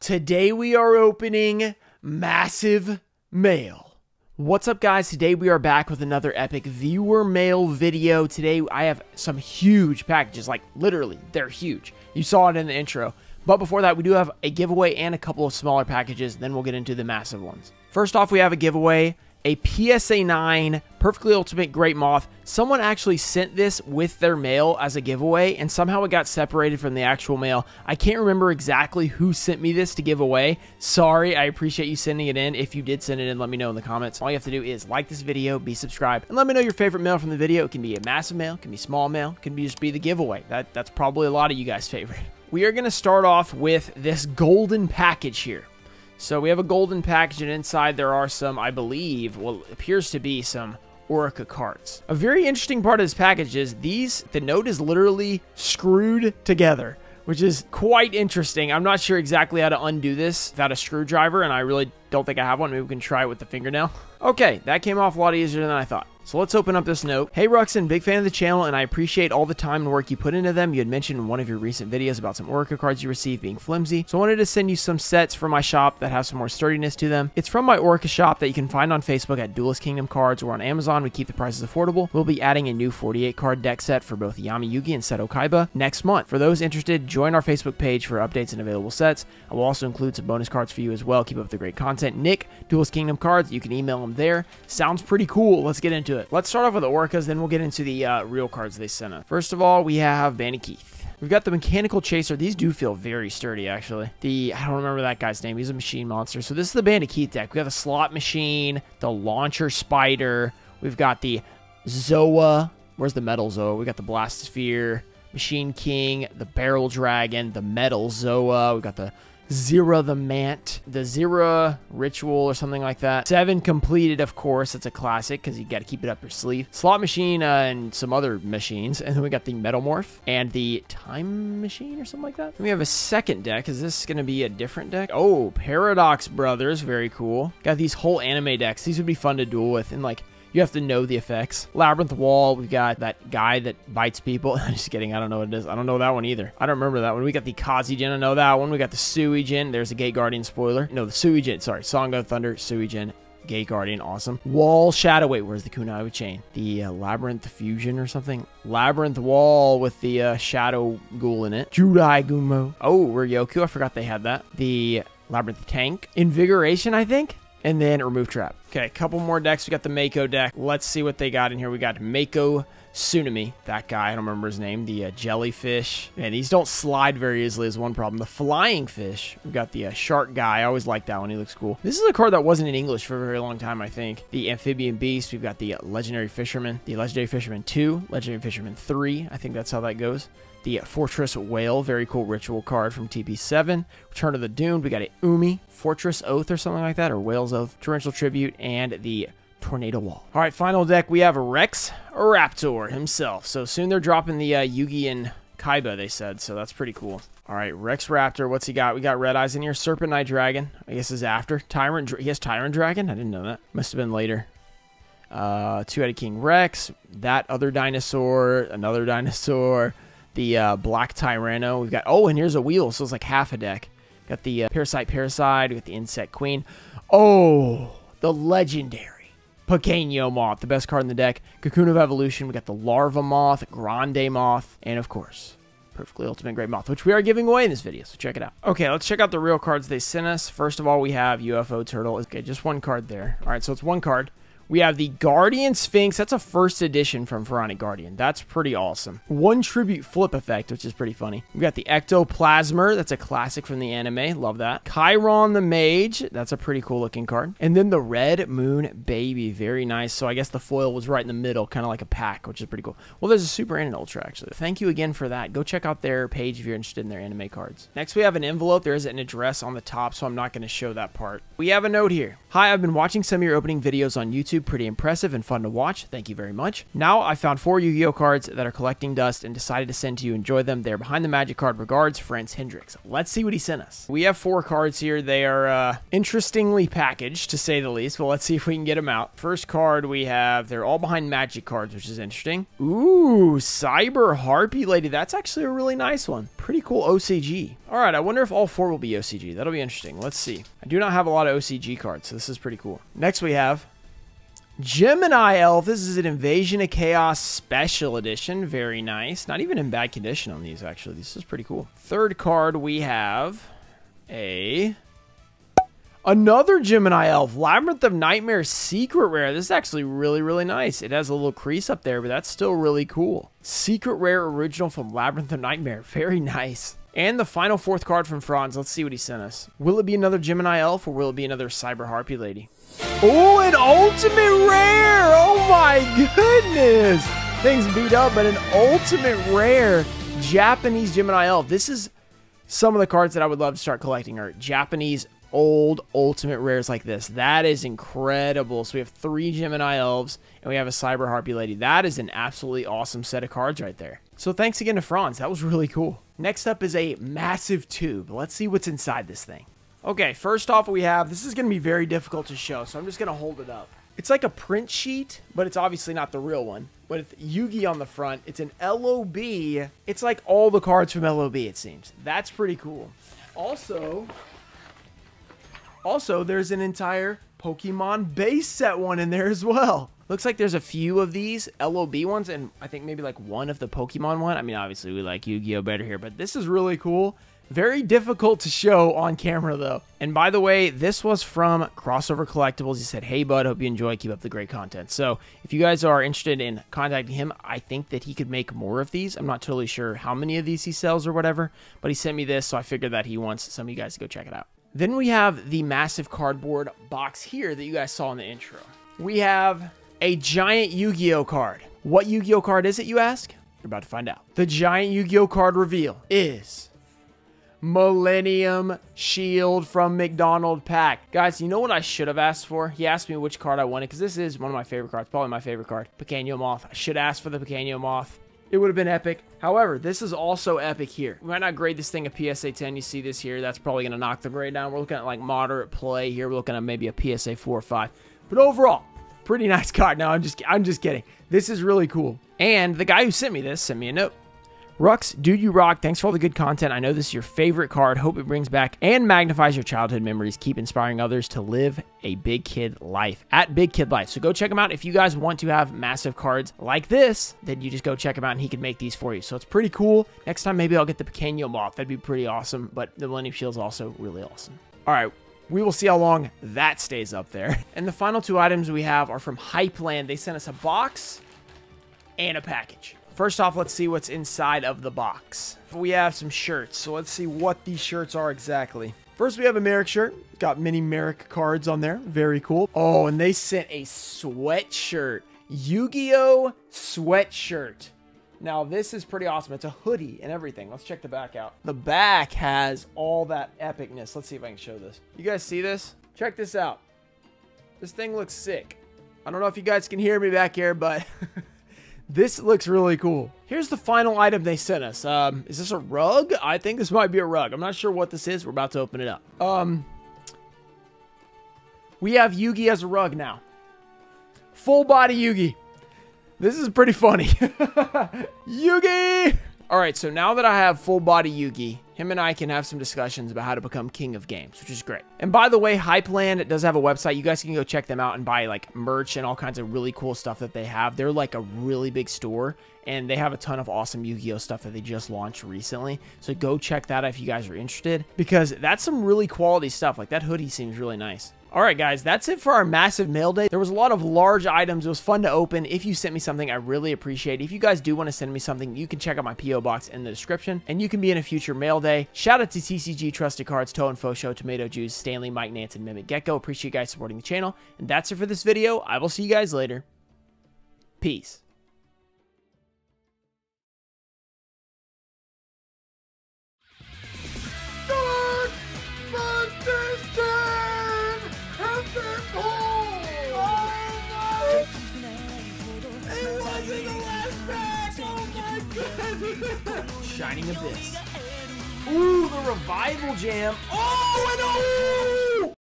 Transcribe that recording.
Today we are opening massive mail. What's up guys? Today we are back with another epic viewer mail video. Today I have some huge packages, like literally, they're huge. You saw it in the intro. But before that, we do have a giveaway and a couple of smaller packages, then we'll get into the massive ones. First off, we have a giveaway a PSA 9 Perfectly Ultimate Great Moth. Someone actually sent this with their mail as a giveaway, and somehow it got separated from the actual mail. I can't remember exactly who sent me this to give away. Sorry, I appreciate you sending it in. If you did send it in, let me know in the comments. All you have to do is like this video, be subscribed, and let me know your favorite mail from the video. It can be a massive mail, it can be small mail, it can be just be the giveaway. That That's probably a lot of you guys' favorite. We are going to start off with this golden package here. So we have a golden package, and inside there are some, I believe, well, appears to be some Orica cards. A very interesting part of this package is these, the note is literally screwed together, which is quite interesting. I'm not sure exactly how to undo this without a screwdriver, and I really don't think I have one. Maybe we can try it with the fingernail. Okay, that came off a lot easier than I thought. So let's open up this note. Hey Ruxin, big fan of the channel and I appreciate all the time and work you put into them. You had mentioned in one of your recent videos about some Orica cards you received being flimsy. So I wanted to send you some sets from my shop that have some more sturdiness to them. It's from my Orica shop that you can find on Facebook at Duelist Kingdom Cards or on Amazon. We keep the prices affordable. We'll be adding a new 48 card deck set for both Yami Yugi and Seto Kaiba next month. For those interested, join our Facebook page for updates and available sets. I will also include some bonus cards for you as well. Keep up the great content. Nick, Duelist Kingdom Cards, you can email him there. Sounds pretty cool. Let's get into it. Let's start off with the Oricas, then we'll get into the uh, real cards they sent us. First of all, we have Bandit Keith. We've got the Mechanical Chaser. These do feel very sturdy, actually. The, I don't remember that guy's name. He's a machine monster. So this is the Bandit Keith deck. We got the Slot Machine, the Launcher Spider. We've got the Zoa. Where's the Metal Zoa? We got the Blastosphere, Machine King, the Barrel Dragon, the Metal Zoa. We got the Zera the Mant, the Zera Ritual or something like that. Seven completed, of course. It's a classic because you got to keep it up your sleeve. Slot Machine uh, and some other machines. And then we got the Metamorph and the Time Machine or something like that. Then we have a second deck. Is this going to be a different deck? Oh, Paradox Brothers. Very cool. Got these whole anime decks. These would be fun to duel with. And like you have to know the effects. Labyrinth Wall, we've got that guy that bites people. I'm just kidding. I don't know what it is. I don't know that one either. I don't remember that one. We got the Kazejin. I know that one. We got the Suijin. There's a Gate Guardian spoiler. No, the Suijin. Sorry. Song of Thunder, Suijin. Gate Guardian, awesome. Wall Shadow. Wait, where's the Kunai chain? The uh, Labyrinth Fusion or something? Labyrinth Wall with the uh, Shadow Ghoul in it. Jirai Gumo. Oh, Ryoku. I forgot they had that. The Labyrinth Tank. Invigoration, I think and then remove trap. Okay, a couple more decks. We got the Mako deck. Let's see what they got in here. We got Mako Tsunami, that guy, I don't remember his name, the uh, jellyfish. And these don't slide very easily is one problem. The flying fish, we've got the uh, shark guy. I always like that one. He looks cool. This is a card that wasn't in English for a very long time, I think. The amphibian beast, we've got the uh, legendary fisherman, the legendary fisherman 2, legendary fisherman 3. I think that's how that goes the Fortress Whale, very cool ritual card from TP7. Return of the Dune, we got a Umi, Fortress Oath or something like that, or Whale's Oath, Torrential Tribute, and the Tornado Wall. All right, final deck, we have Rex Raptor himself. So soon they're dropping the uh, Yugi and Kaiba, they said, so that's pretty cool. All right, Rex Raptor, what's he got? We got Red Eyes in here. Serpent Knight Dragon, I guess is after. Tyrant, he has Tyrant Dragon? I didn't know that. Must have been later. Uh, Two-Headed King Rex, that other dinosaur, another dinosaur, the uh, Black Tyranno. We've got, oh, and here's a wheel, so it's like half a deck. Got the uh, Parasite Paracide, we got the Insect Queen. Oh, the legendary Pequeño Moth, the best card in the deck. Cocoon of Evolution, we got the Larva Moth, Grande Moth, and of course, Perfectly Ultimate Great Moth, which we are giving away in this video, so check it out. Okay, let's check out the real cards they sent us. First of all, we have UFO Turtle. Okay, just one card there. All right, so it's one card. We have the Guardian Sphinx. That's a first edition from Pharaonic Guardian. That's pretty awesome. One tribute flip effect, which is pretty funny. We got the Ectoplasmer. That's a classic from the anime. Love that. Chiron the Mage. That's a pretty cool looking card. And then the Red Moon Baby. Very nice. So I guess the foil was right in the middle, kind of like a pack, which is pretty cool. Well, there's a Super and an Ultra, actually. Thank you again for that. Go check out their page if you're interested in their anime cards. Next, we have an envelope. There is an address on the top, so I'm not going to show that part. We have a note here. Hi, I've been watching some of your opening videos on YouTube Pretty impressive and fun to watch. Thank you very much. Now I found four Yu-Gi-Oh cards that are collecting dust and decided to send to you. Enjoy them. They're behind the magic card. Regards, Franz Hendricks. Let's see what he sent us. We have four cards here. They are uh, interestingly packaged, to say the least. Well, let's see if we can get them out. First card we have, they're all behind magic cards, which is interesting. Ooh, Cyber Harpy Lady. That's actually a really nice one. Pretty cool OCG. All right, I wonder if all four will be OCG. That'll be interesting. Let's see. I do not have a lot of OCG cards, so this is pretty cool. Next we have Gemini Elf. This is an Invasion of Chaos Special Edition. Very nice. Not even in bad condition on these, actually. This is pretty cool. Third card, we have a... Another Gemini Elf, Labyrinth of Nightmare Secret Rare. This is actually really, really nice. It has a little crease up there, but that's still really cool. Secret Rare Original from Labyrinth of Nightmare. Very nice. And the final fourth card from Franz. Let's see what he sent us. Will it be another Gemini Elf or will it be another Cyber Harpy Lady? Oh, an ultimate rare! Oh my goodness! Things beat up, but an ultimate rare Japanese Gemini Elf. This is some of the cards that I would love to start collecting are Japanese old ultimate rares like this. That is incredible. So we have three Gemini Elves and we have a Cyber Harpy Lady. That is an absolutely awesome set of cards right there. So thanks again to Franz. That was really cool. Next up is a massive tube. Let's see what's inside this thing. Okay, first off we have, this is going to be very difficult to show, so I'm just going to hold it up. It's like a print sheet, but it's obviously not the real one. But with Yugi on the front, it's an LOB. It's like all the cards from LOB, it seems. That's pretty cool. Also, also, there's an entire Pokemon base set one in there as well. Looks like there's a few of these LOB ones, and I think maybe like one of the Pokemon one. I mean, obviously we like Yu-Gi-Oh better here, but this is really cool. Very difficult to show on camera though. And by the way, this was from Crossover Collectibles. He said, hey bud, hope you enjoy, keep up the great content. So if you guys are interested in contacting him, I think that he could make more of these. I'm not totally sure how many of these he sells or whatever, but he sent me this, so I figured that he wants some of you guys to go check it out. Then we have the massive cardboard box here that you guys saw in the intro. We have a giant Yu-Gi-Oh card. What Yu-Gi-Oh card is it, you ask? You're about to find out. The giant Yu-Gi-Oh card reveal is Millennium Shield from McDonald Pack. Guys, you know what I should have asked for? He asked me which card I wanted because this is one of my favorite cards, probably my favorite card. Pequeño Moth. I should ask for the Pequeño Moth it would have been epic. However, this is also epic here. We might not grade this thing a PSA 10. You see this here. That's probably going to knock the grade down. We're looking at like moderate play here. We're looking at maybe a PSA 4 or 5. But overall, pretty nice card. Now, I'm just, I'm just kidding. This is really cool. And the guy who sent me this sent me a note. Rux, dude, you rock. Thanks for all the good content. I know this is your favorite card. Hope it brings back and magnifies your childhood memories. Keep inspiring others to live a big kid life at Big Kid Life. So go check him out. If you guys want to have massive cards like this, then you just go check him out and he can make these for you. So it's pretty cool. Next time, maybe I'll get the Pequeño Moth. That'd be pretty awesome. But the Millennium Shield's also really awesome. All right. We will see how long that stays up there. And the final two items we have are from Hypeland. They sent us a box and a package. First off, let's see what's inside of the box. We have some shirts, so let's see what these shirts are exactly. First, we have a Marik shirt. Got many Marik cards on there. Very cool. Oh, and they sent a sweatshirt. Yu-Gi-Oh! sweatshirt. Now, this is pretty awesome. It's a hoodie and everything. Let's check the back out. The back has all that epicness. Let's see if I can show this. You guys see this? Check this out. This thing looks sick. I don't know if you guys can hear me back here, but This looks really cool. Here's the final item they sent us. Um, is this a rug? I think this might be a rug. I'm not sure what this is. We're about to open it up. Um, we have Yugi as a rug now. Full body Yugi. This is pretty funny. Yugi! All right, so now that I have full body Yugi, him and I can have some discussions about how to become king of games, which is great. And by the way, Hypeland does have a website. You guys can go check them out and buy like merch and all kinds of really cool stuff that they have. They're like a really big store and they have a ton of awesome Yu-Gi-Oh stuff that they just launched recently. So go check that out if you guys are interested because that's some really quality stuff. Like that hoodie seems really nice. All right, guys, that's it for our massive mail day. There was a lot of large items. It was fun to open. If you sent me something, I really appreciate it. If you guys do want to send me something, you can check out my P.O. box in the description, and you can be in a future mail day. Shout out to TCG, Trusted Cards, Toe and Fo Show, Tomato Juice, Stanley, Mike Nance, and Mimic Gecko. Appreciate you guys supporting the channel. And that's it for this video. I will see you guys later. Peace. Shining Abyss. Ooh, the revival jam. Oh, and oh!